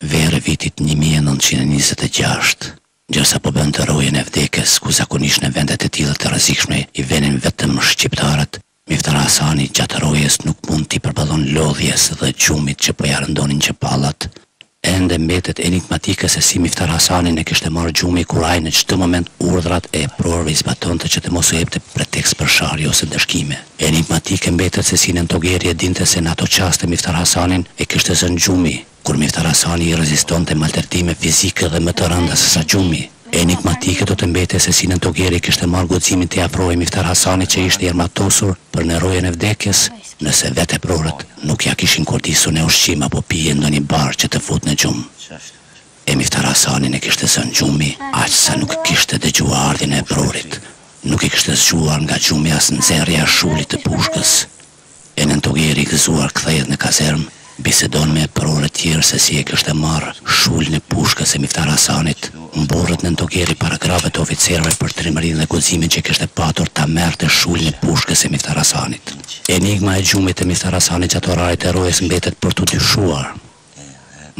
verë vitit një mijë e nëntëqind e njëzet e gjashtë, ndërsa po bënte rojën e vdekjes ku zakonisht në vende të tilla të rrezikshme i venin vetëm shqiptarët, Miftar Hasani gjatë rojës nuk mund t'i përballojë lodhjes dhe gjumit që po ia rëndonin qepallat. Ende mbetet enigmatike se si Miftar Hasanin e kishte marrë gjumi kur ai në çdo moment urdhrat e eprorëve i zbatonte që të mos u jepte preteks për sharje ose ndëshkime. Enigmatike mbetet se si nëntogeri e dinte se në ato çaste Miftar Hasanin e kishte zënë gjumi, kur Miftar Hasani i rezistonte maltretime fizike dhe më të rënda se sa gjumi. Enigmatike do të mbetet se si nëntogeri kishte marrë guximin t'i afrohej Miftar Hasanit që ishte i armatosur për në rojën e vdekjes, nëse vetë eprorët nuk ia kishin kurdisur në ushqim apo pije ndonjë bar që të futë në gjumë. E Miftar Hasanin e kishte zënë gjumi aq sa nuk kishte dëgjuar ardhjen e eprorit, nuk e kishte zgjuar nga gjumi as nxerrja e shulit të pushkës. E nëntogeri i gëzuar kthehet në kazermë, bisedon me eprorët e tjerë se si e kishte marrë shulin e pushkës së Miftar Hasanit, mburret nëntogeri para grave të oficerëve për trimërinë dhe guximin që kishte patur ta merrte shulin e pushkës së Miftar Hasanit. Enigma e gjumit të Miftar Hasanit gjatë orarit të rojës mbetet për t'u dyshuar.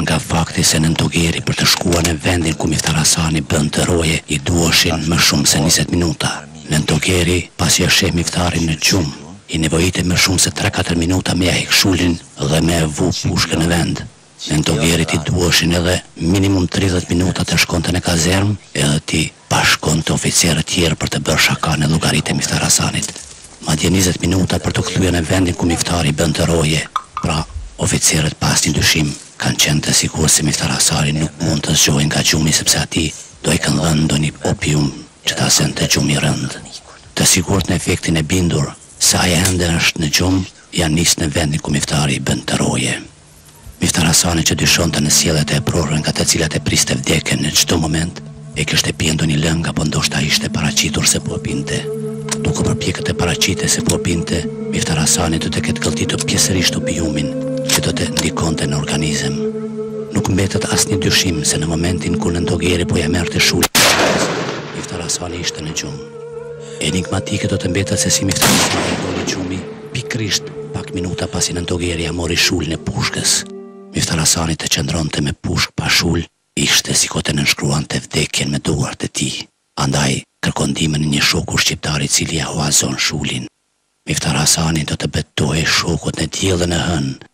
Nga fakti se nëntogeri për të shkuar në vendin ku Miftar Hasani bënte roje i duheshin më shumë se njëzet minuta. Nëntogeri, pasi e sheh Miftarin në gjumë, i nevojitej më shumë se tre-katër minuta me ia hek shulin dhe me e vu pushkën në vend. Nëntogerit i duheshin edhe minimum tridhjetë minuta të shkonte në kazermë edhe t'i bashkonte oficerët tjerë për të bërë shaka në llogari të Miftar Hasanit. madje njëzet minuta për t'u kthyer në vendin ku Miftari bënte roje, pra oficerët pa asnjë dyshim kanë qenë të sigurt se Miftar Hasani nuk mund të zgjohej nga gjumi sepse atij do t'i kenë dhënë ndonjë opium që ta zinte gjumi i rëndë. Të sigurt në efektin e të bindur se ai ende është në gjumë janë nisë në vendin ku Miftari bënte roje. Miftar Hasani që dyshonte në sjelljet e eprorëve nga të cilat e priste vdekjen në çdo moment, e kishte pirë ndonjë lëng apo ndoshta ishte paraqitur se po e pinte. Duke u përpjekur të paraqitej se po e pinte, Miftar Hasani do të ketë gëlltitur pjesërisht opiumin që do të ndikonte në organizëm. Nuk mbetet asnjë dyshim se në momentin kur nëntogeri po ia merrte shulin, Miftar Hasani ishte në gjumë. Enigmatike do të mbetet se si Miftar Hasanit i doli gjumi, pikërisht pak minuta pasi nëntogeri ia mori shulin e pushkës, Miftar Hasani të qëndronte me pushkë pa shul ishte sikur të nënshkruante vdekjen me duart e tij. Andaj, kërkon ndihmën e një shoku shqiptar i cili ia huazon shulin. Miftar Hasani do t'i betohej shokut në diell e në hënë,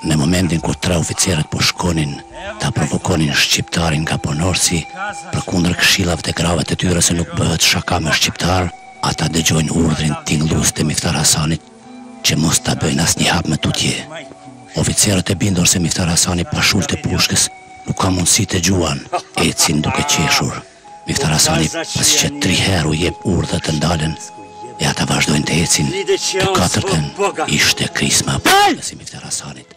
Në momentin kur tre oficerët po shkonin ta provokonin shqiptarin nga Ponorci, përkundër këshillave të grave të tyre se nuk bëhet shaka me shqiptarë, ata dëgjojnë urdhrin tingëllues të Miftar Hasanit, Që mos ta bëjnë asnjë hap më tutje. Oficerët e bindur se Miftar Hasani pa shul të pushkës nuk ka mundësi të gjuan, ecin duke qeshur. Miftar Hasani pasi që tri herë u jep urdhër të ndalen e ata vazhdojnë të ecin, të katërten ishte krisma e pushkës së Miftar Hasanit.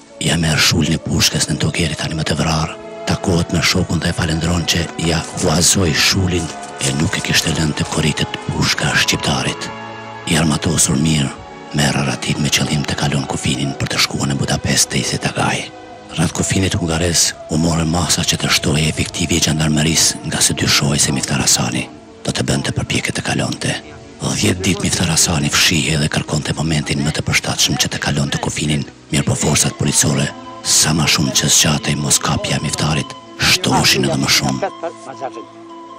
Ia merr shulin e pushkës nëntogerit tani më të vrarë, takohet me shokun dhe e falendron që ia huazoi shulin e nuk e kishte lënë të koritet pushka e shqiptarit. I armatosur mirë, merr arratinë me qëllim të kalon kufinin për të shkuar në Budapest te Izet Agaj. Rreth kufinit hungarez u morën masa që të shtohej efektivi i xhandarmërisë ngase dyshohej se Miftar Hasani do të bënte përpjekje të kalonte. Dhjetë ditë Miftar Hasani fshihej dhe kërkonte momentin më të përshtatshëm që të kalonte kufinin, Mirëpo forcat policore sa ma shumë që zgjatej moskapja e Miftarit shtoheshin edhe më shumë.